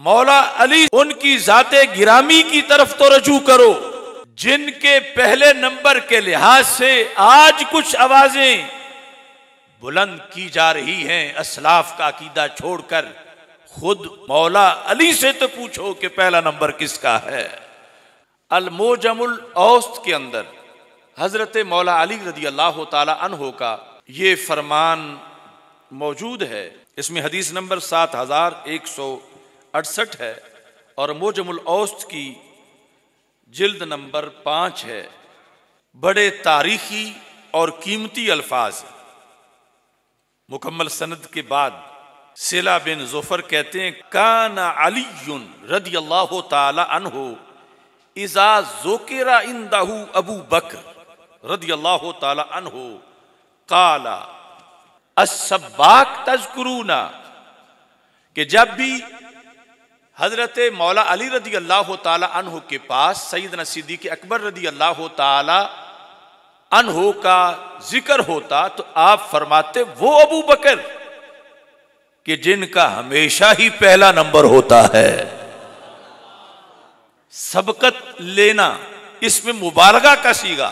मौला अली उनकी जाते गिरामी की तरफ़ तो रजू करो, जिनके पहले नंबर के लिहाज से आज कुछ आवाज़ें बुलंद की जा रही हैं, असलाफ का अकीदा छोड़कर, खुद मौला अली से तो पूछो कि पहला नंबर किसका है। अलमोजमुल औस्त के अंदर, हज़रत मौला अली रदी अल्लाह तहो का ये फरमान मौजूद है। इसमें हदीस नंबर सात हज़ार एक सौ अड़सठ है और मोजमुल औस्त की जिल्द नंबर पाँच है। बड़े तारीखी और कीमती अल्फाज। मुकम्मल सनद के बाद सिला बिन जोफर कहते हैं, काना अली रदी अल्लाह तहो इज़ा जोकेरा इंदाहू अबू बकर रदी अल्लाह तहो काला असबाक तजकुरूना कि जब भी हज़रत मौला अली रदी अल्लाह तह के पास सईद सिद्दीक अकबर रदी अल्लाह तहो का ज़िक्र होता तो आप फरमाते, वो अबू बकर कि जिनका हमेशा ही पहला नंबर होता है। सबकत लेना, इसमें मुबारका का सीगा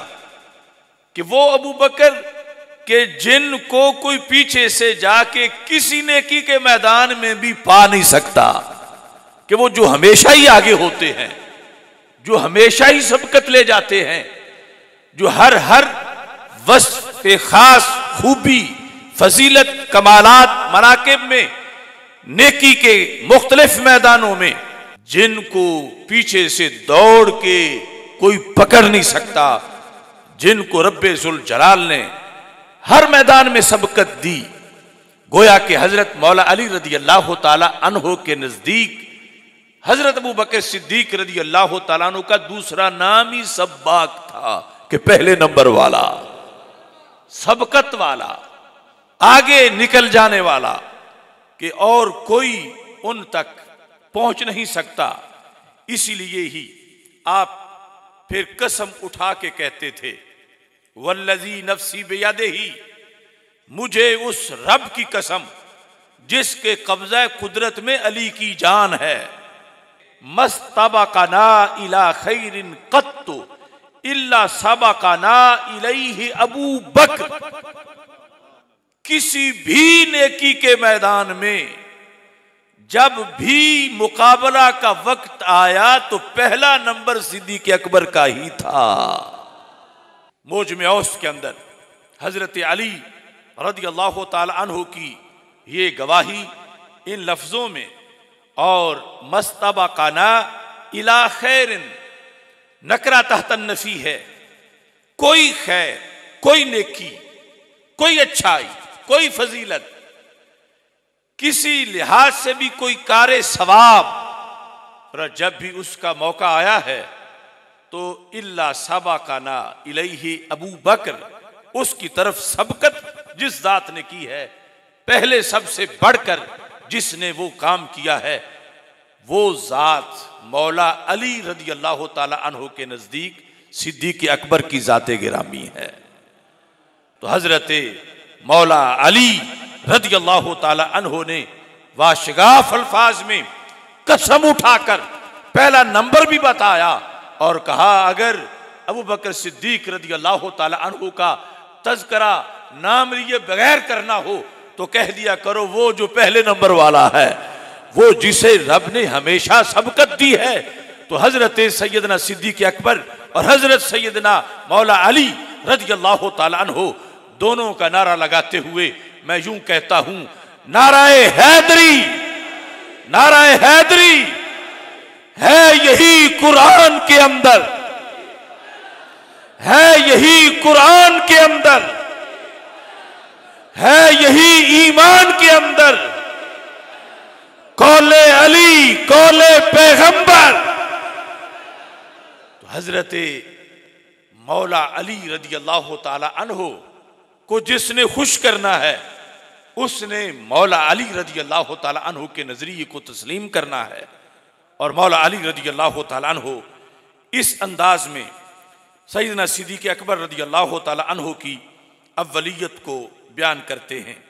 कि वो अबू बकर कि जिनको कोई पीछे से जाके किसी नेकी के मैदान में भी पा नहीं सकता। कि वो जो हमेशा ही आगे होते हैं, जो हमेशा ही सबकत ले जाते हैं, जो हर हर वस्फ खास खूबी, फजीलत, कमालात मनाकिब में, नेकी के मुख्तलिफ़ मैदानों में, जिनको पीछे से दौड़ के कोई पकड़ नहीं सकता, जिनको रब्बे जुल जलाल ने हर मैदान में सबकत दी, गोया के हज़रत मौला अली रदी अल्लाह तहो के नज़दीक हज़रत अबू बकर सिद्दीक रदी अल्लाह तु का दूसरा नाम ही सबबाक था कि पहले नंबर वाला, सबकत वाला, आगे निकल जाने वाला, कि और कोई उन तक पहुँच नहीं सकता। इसीलिए ही आप फिर कसम उठा के कहते थे, वल्लजी नफसी बेयादे ही मुझे उस रब की कसम जिसके कब्जा कुदरत में अली की जान है। मस्तबा का ना इला खैरिन कत्तो, इल्ला सबा का ना इलही अबू बक किसी भी नेकी के मैदान में जब भी मुकाबला का वक्त आया तो पहला नंबर सिद्दीक अकबर का ही था। मोज में औस के अंदर हज़रत अली रदी अल्लाह तु की ये गवाही इन लफ्जों में और मस्तबा काना इला खैर नकरा तहतन नफी है। कोई खैर, कोई नेकी, कोई अच्छाई, कोई फजीलत, किसी लिहाज से भी कोई कार सवाब, और जब भी उसका मौका आया है तो इल्ला सबा का ना इलही अबू बकर, उसकी तरफ़ सबकत जिस जात ने की है, पहले सबसे बढ़कर जिसने वो काम किया है, वो जात मौला अली रदी अल्लाह तहो के नज़दीक सिद्दीक अकबर की ज़ात गिरामी है। तो हज़रत मौला अली रदी अल्लाह तहो ने वाशगाफ अल्फाज में कसम उठाकर पहला नंबर भी बताया और कहा, अगर अबू बकर सिद्दीक रदी अल्लाह तहो का तस्करा नाम लिए बगैर करना हो तो कह दिया करो, वो जो पहले नंबर वाला है, वो जिसे रब ने हमेशा सबकत दी है तो हज़रत सैदना सिद्दीक अकबर और हज़रत सैदना मौला अली रज़ी तहो दोनों का नारा लगाते हुए मैं यूँ कहता हूँ नाराय हैदरी नाराय हैदरी, है यही कुरान के अंदर, है यही कुरान के अंदर। है यही ईमान के अंदर। कौले अली, कौले पैगंबर। तो हज़रत मौला अली रदी अल्लाह तहो को जिसने खुश करना है, उसने मौला अली रदी अल्लाह तहो के नज़रिए को तस्लीम करना है। और मौला अली रदी अल्लाह तहो इस अंदाज में सईदना सिद्दीक अकबर रदी अल्लाह तहो की अवलीत को बयान करते हैं।